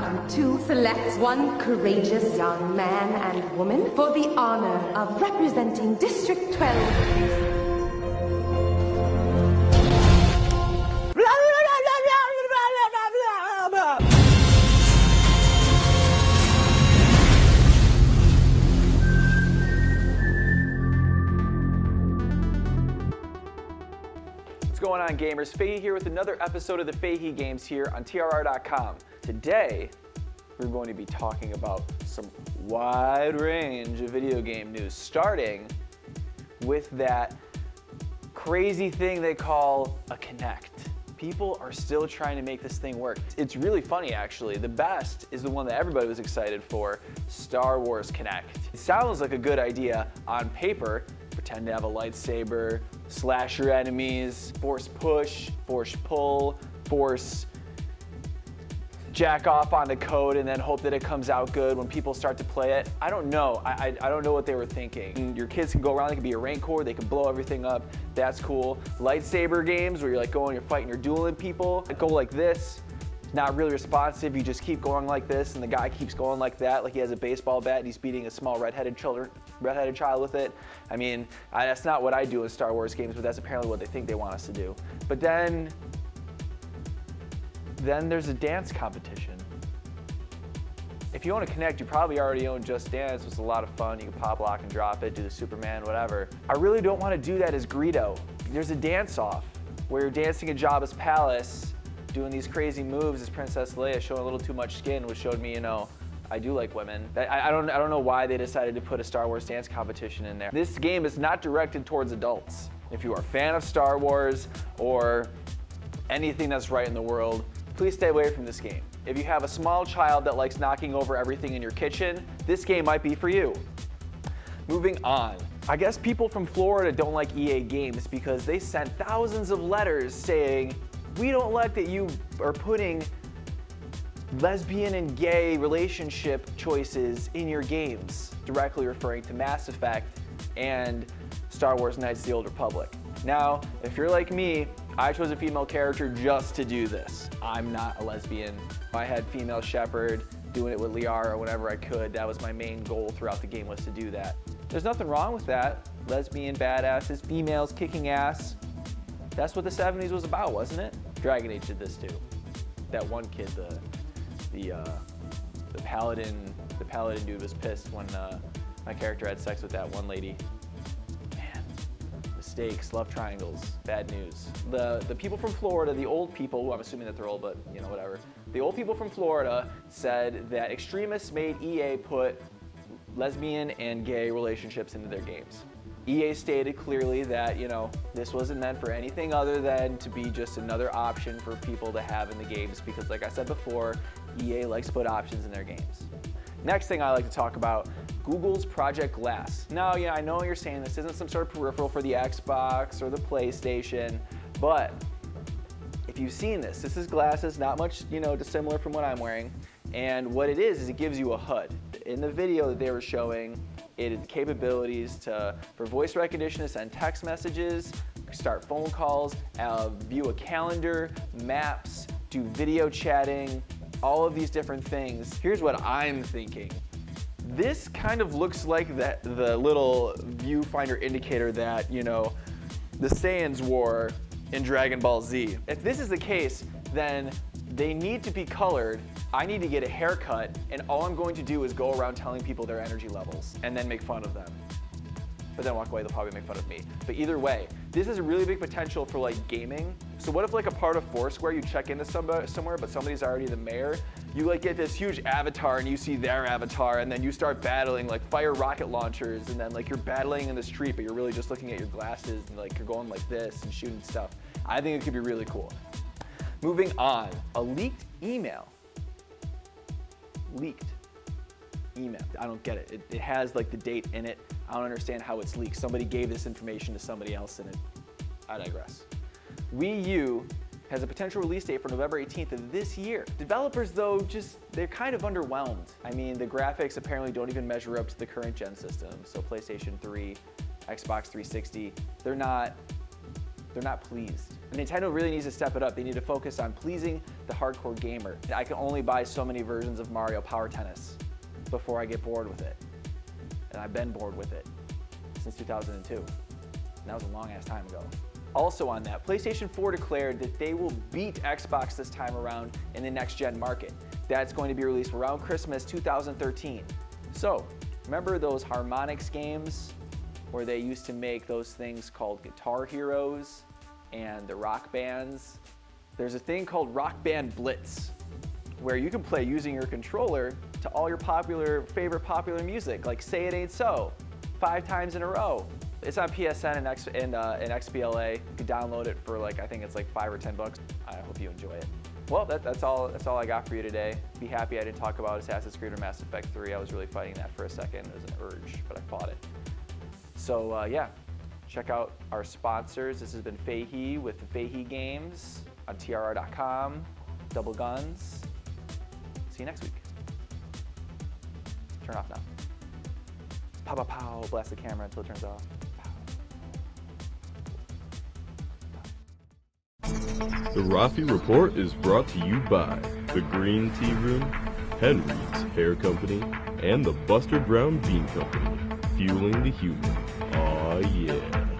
come to select one courageous young man and woman for the honor of representing District 12. What's going on, gamers? Fahy here with another episode of the Fahy Games here on TRR.com. Today, we're going to be talking about some wide range of video game news, starting with that crazy thing they call a Kinect. People are still trying to make this thing work. It's really funny, actually. The best is the one that everybody was excited for Star Wars Kinect. It sounds like a good idea on paper. Pretend to have a lightsaber, slash your enemies, force push, force pull, force jack off on the code and then hope that it comes out good when people start to play it. I don't know. I, I, I don't know what they were thinking. Mm. Your kids can go around, they can be a rancor, they can blow everything up. That's cool. Lightsaber games where you're like going, you're fighting, you're dueling people. Go like this. Not really responsive. You just keep going like this, and the guy keeps going like that, like he has a baseball bat and he's beating a small redheaded children, redheaded child with it. I mean, I, that's not what I do in Star Wars games, but that's apparently what they think they want us to do. But then then there's a dance competition. If you own a Kinect, you probably already own Just Dance. It's a lot of fun. You can pop, lock, and drop it, do the Superman, whatever. I really don't want to do that as Greedo. There's a dance-off where you're dancing at Jabba's palace, doing these crazy moves as Princess Leia, showing a little too much skin, which showed me, you know, I do like women. I, I, don't, I don't know why they decided to put a Star Wars dance competition in there. This game is not directed towards adults. If you are a fan of Star Wars or anything that's right in the world, please stay away from this game. If you have a small child that likes knocking over everything in your kitchen, this game might be for you. Moving on. I guess people from Florida don't like EA games because they sent thousands of letters saying, we don't like that you are putting lesbian and gay relationship choices in your games, directly referring to Mass Effect and Star Wars Knights of the Old Republic. Now, if you're like me, I chose a female character just to do this. I'm not a lesbian. I had female Shepard, doing it with Liara whenever I could. That was my main goal throughout the game was to do that. There's nothing wrong with that. Lesbian badasses, females kicking ass. That's what the 70s was about, wasn't it? Dragon Age did this too. That one kid, the the uh, the paladin, the paladin dude was pissed when uh, my character had sex with that one lady. Mistakes, love triangles, bad news. The the people from Florida, the old people, who I'm assuming that they're old, but you know whatever. The old people from Florida said that extremists made EA put lesbian and gay relationships into their games. EA stated clearly that, you know, this wasn't meant for anything other than to be just another option for people to have in the games because like I said before, EA likes to put options in their games. Next thing I like to talk about, Google's Project Glass. Now, yeah, I know you're saying this isn't some sort of peripheral for the Xbox or the PlayStation, but if you've seen this, this is glasses, not much, you know, dissimilar from what I'm wearing. And what it is, is it gives you a HUD. In the video that they were showing, it had capabilities to, for voice recognition to send text messages, start phone calls, uh, view a calendar, maps, do video chatting, all of these different things. Here's what I'm thinking. This kind of looks like that the little viewfinder indicator that, you know, the Saiyans wore in Dragon Ball Z. If this is the case, then they need to be colored. I need to get a haircut, and all I'm going to do is go around telling people their energy levels and then make fun of them. But then walk away, they'll probably make fun of me. But either way, this is a really big potential for like gaming. So what if like a part of Foursquare, you check into somebody, somewhere, but somebody's already the mayor? You like get this huge avatar and you see their avatar and then you start battling like fire rocket launchers and then like you're battling in the street, but you're really just looking at your glasses and like you're going like this and shooting stuff. I think it could be really cool. Moving on, a leaked email. Leaked email. I don't get it. it. It has like the date in it. I don't understand how it's leaked. Somebody gave this information to somebody else and it, I digress. Wii U has a potential release date for November 18th of this year. Developers though, just, they're kind of underwhelmed. I mean, the graphics apparently don't even measure up to the current gen system. So PlayStation 3, Xbox 360, they're not, they're not pleased. Nintendo really needs to step it up. They need to focus on pleasing the hardcore gamer. I can only buy so many versions of Mario Power Tennis before I get bored with it. And I've been bored with it since 2002. And that was a long ass time ago. Also on that, PlayStation 4 declared that they will beat Xbox this time around in the next gen market. That's going to be released around Christmas 2013. So, remember those Harmonix games where they used to make those things called Guitar Heroes and the rock bands? There's a thing called Rock Band Blitz where you can play using your controller to all your popular, favorite popular music, like Say It Ain't So, five times in a row. It's on PSN and, X, and, uh, and XBLA. You can download it for like, I think it's like five or 10 bucks. I hope you enjoy it. Well, that, that's all. That's all I got for you today. Be happy I didn't talk about Assassin's Creed or Mass Effect 3. I was really fighting that for a second. It was an urge, but I fought it. So uh, yeah, check out our sponsors. This has been Fahy with Fahy Games on TRR.com. Double Guns. See you next week. Turn off now. Pow pow pow. Blast the camera until it turns off. The Raphy Report is brought to you by The Green Tea Room, Henry's Hair Company, and the Buster Brown Bean Company, fueling the human. Aw, oh, yeah.